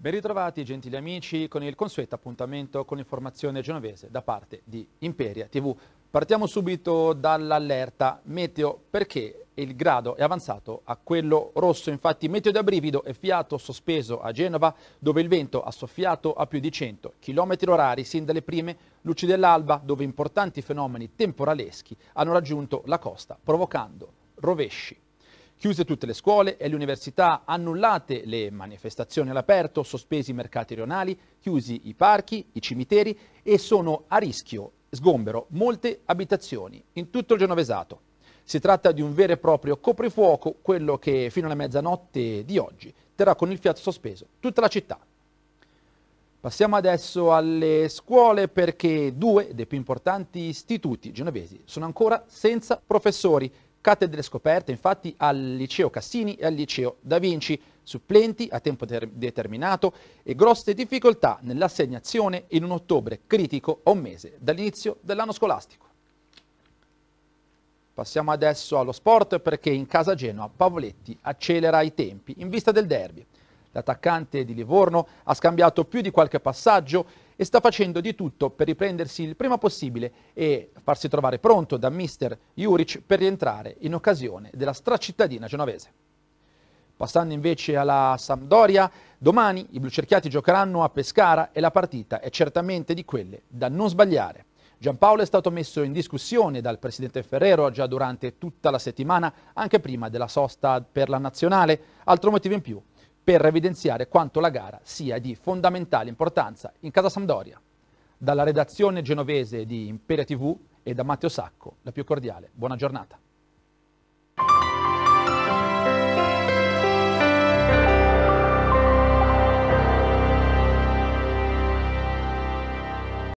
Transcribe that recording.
Ben ritrovati gentili amici con il consueto appuntamento con l'informazione genovese da parte di Imperia TV. Partiamo subito dall'allerta meteo perché il grado è avanzato a quello rosso, infatti meteo da brivido e fiato sospeso a Genova dove il vento ha soffiato a più di 100 km orari sin dalle prime luci dell'alba dove importanti fenomeni temporaleschi hanno raggiunto la costa provocando rovesci. Chiuse tutte le scuole e le università, annullate le manifestazioni all'aperto, sospesi i mercati rionali, chiusi i parchi, i cimiteri e sono a rischio sgombero molte abitazioni in tutto il Genovesato. Si tratta di un vero e proprio coprifuoco, quello che fino alla mezzanotte di oggi terrà con il fiato sospeso tutta la città. Passiamo adesso alle scuole perché due dei più importanti istituti genovesi sono ancora senza professori Cattedre scoperte infatti al liceo Cassini e al liceo Da Vinci, supplenti a tempo determinato e grosse difficoltà nell'assegnazione in un ottobre critico a un mese dall'inizio dell'anno scolastico. Passiamo adesso allo sport perché in casa Genoa Pavoletti accelera i tempi in vista del derby. L'attaccante di Livorno ha scambiato più di qualche passaggio e sta facendo di tutto per riprendersi il prima possibile e farsi trovare pronto da mister Juric per rientrare in occasione della stracittadina genovese. Passando invece alla Sampdoria, domani i blucerchiati giocheranno a Pescara e la partita è certamente di quelle da non sbagliare. Giampaolo è stato messo in discussione dal presidente Ferrero già durante tutta la settimana, anche prima della sosta per la nazionale, altro motivo in più per evidenziare quanto la gara sia di fondamentale importanza in casa Sampdoria. Dalla redazione genovese di Imperia TV e da Matteo Sacco, la più cordiale buona giornata.